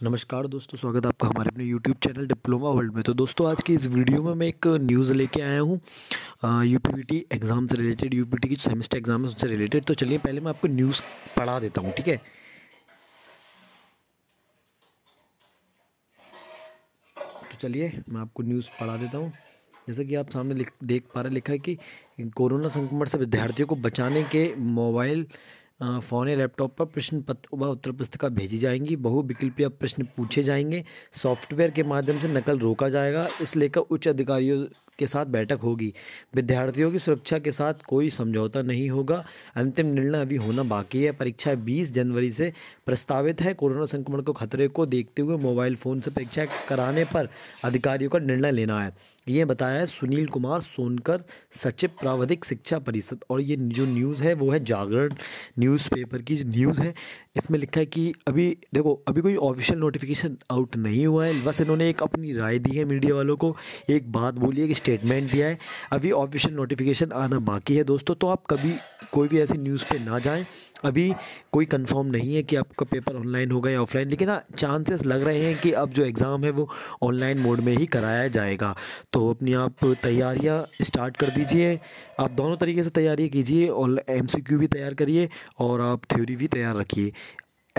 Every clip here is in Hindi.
नमस्कार दोस्तों, स्वागत है आपका हमारे अपने यूट्यूब चैनल डिप्लोमा वर्ल्ड में। तो दोस्तों, आज की इस वीडियो में मैं एक न्यूज़ लेके आया हूँ यूपीपीटी एग्ज़ाम से रिलेटेड यूपीटी की सेमेस्टर एग्ज़ाम है उससे रिलेटेड तो चलिए, पहले मैं आपको न्यूज़ पढ़ा देता हूँ, ठीक है? तो चलिए, मैं आपको न्यूज़ पढ़ा देता हूँ। जैसा कि आप सामने देख पा रहे लिखा है कि कोरोना संक्रमण से विद्यार्थियों को बचाने के मोबाइल फ़ोन या लैपटॉप पर प्रश्न पत्र व उत्तर पुस्तिका भेजी जाएँगी। बहुविकल्पीय प्रश्न पूछे जाएँगे। सॉफ्टवेयर के माध्यम से नकल रोका जाएगा। इस लेकर उच्च अधिकारियों के साथ बैठक होगी। विद्यार्थियों की सुरक्षा के साथ कोई समझौता नहीं होगा। अंतिम निर्णय अभी होना बाकी है। परीक्षा 20 जनवरी से प्रस्तावित है। कोरोना संक्रमण को खतरे को देखते हुए मोबाइल फ़ोन से परीक्षा कराने पर अधिकारियों का निर्णय लेना है। ये बताया है सुनील कुमार सोनकर, सचिव प्रावधिक शिक्षा परिषद। और ये जो न्यूज़ है, वो है जागरण न्यूज़पेपर की न्यूज़ है। इसमें लिखा है कि अभी, देखो, अभी कोई ऑफिशियल नोटिफिकेशन आउट नहीं हुआ है। बस इन्होंने एक अपनी राय दी है मीडिया वालों को। एक बात बोली है कि स्टेटमेंट दिया है। अभी ऑफिशियल नोटिफिकेशन आना बाकी है दोस्तों तो आप कभी कोई भी ऐसी न्यूज़ पे ना जाएँ। अभी कोई कंफर्म नहीं है कि आपका पेपर ऑनलाइन होगा या ऑफलाइन लेकिन हाँ चांसेस लग रहे हैं कि अब जो एग्ज़ाम है वो ऑनलाइन मोड में ही कराया जाएगा। तो अपनी आप तैयारियाँ स्टार्ट कर दीजिए। आप दोनों तरीके से तैयारी कीजिए और एम भी तैयार करिए और आप थ्योरी भी तैयार रखिए।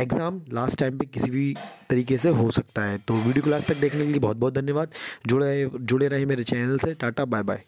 एग्ज़ाम लास्ट टाइम पे किसी भी तरीके से हो सकता है। तो वीडियो को लास्ट तक देखने के लिए बहुत बहुत धन्यवाद। जुड़े जुड़े रहे मेरे चैनल से। Tata bye bye